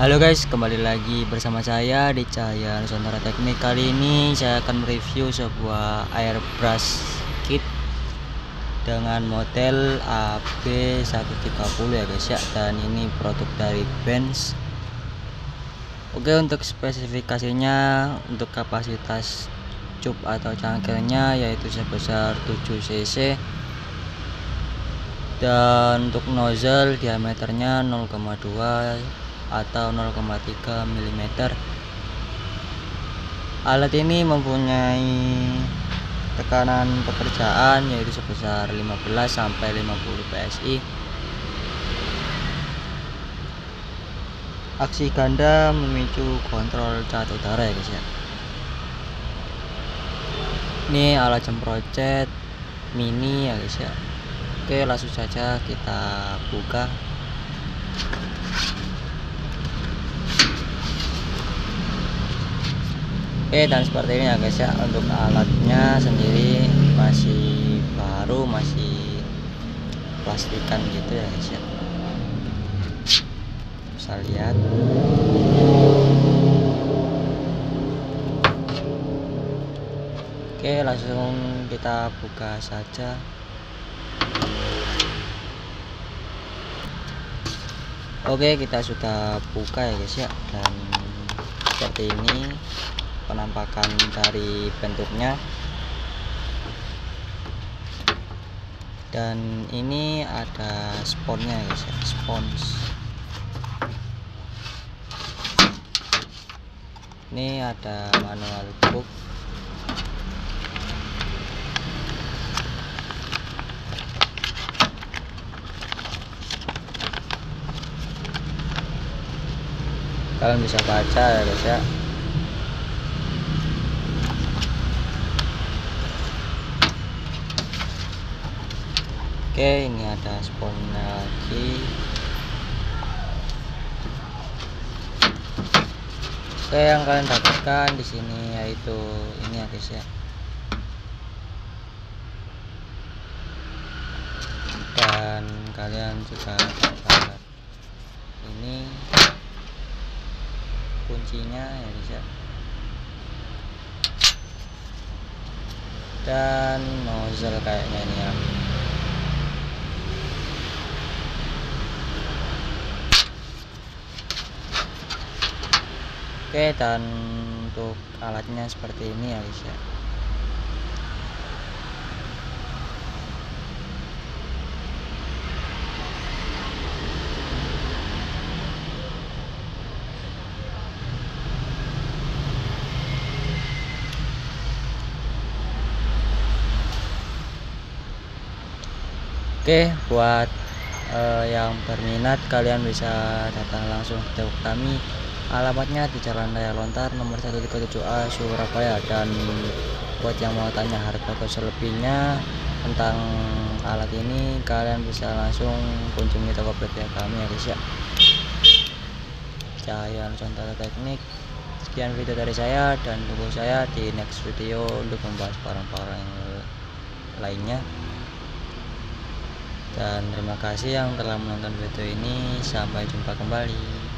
Halo guys, kembali lagi bersama saya di Cahaya Nusantara Teknik. Kali ini saya akan mereview sebuah airbrush kit dengan model AB130 ya guys ya. Dan ini produk dari Benz. Oke, untuk spesifikasinya untuk kapasitas cup atau cangkirnya yaitu sebesar 7 cc dan untuk nozzle diameternya 0,2 atau 0,3 mm alat ini mempunyai tekanan pekerjaan yaitu sebesar 15 sampai 50 PSI aksi ganda memicu kontrol cat udara ya guys ya. Ini alat semprot mini ya guys ya. Oke langsung saja kita buka Oke dan seperti ini ya guys ya. Untuk alatnya sendiri masih baru masih plastikan gitu ya guys ya. Bisa lihat. Oke langsung kita buka saja. Oke kita sudah buka ya guys ya. Dan seperti ini penampakan dari bentuknya. Dan ini ada sponnya ya guys ya spons. Ini ada manual book. Kalian bisa baca ya guys ya oke ini ada sponnya lagi. Oke yang kalian dapatkan di sini yaitu ini ya guys ya. Dan kalian juga dapat ini kuncinya ya guys ya. Dan nozzle kayaknya ini ya oke dan untuk alatnya seperti ini ya guys ya Oke, buat uh, yang berminat kalian bisa datang langsung ke kami. Alamatnya di Jalan Raya Lontar nomor 137A Surabaya dan buat yang mau tanya harga selebihnya tentang alat ini kalian bisa langsung kunjungi toko PT kami ya guys ya. Cahaya Nusantara Teknik. Sekian video dari saya dan tunggu saya di next video untuk membahas barang-barang lainnya dan terima kasih yang telah menonton video ini sampai jumpa kembali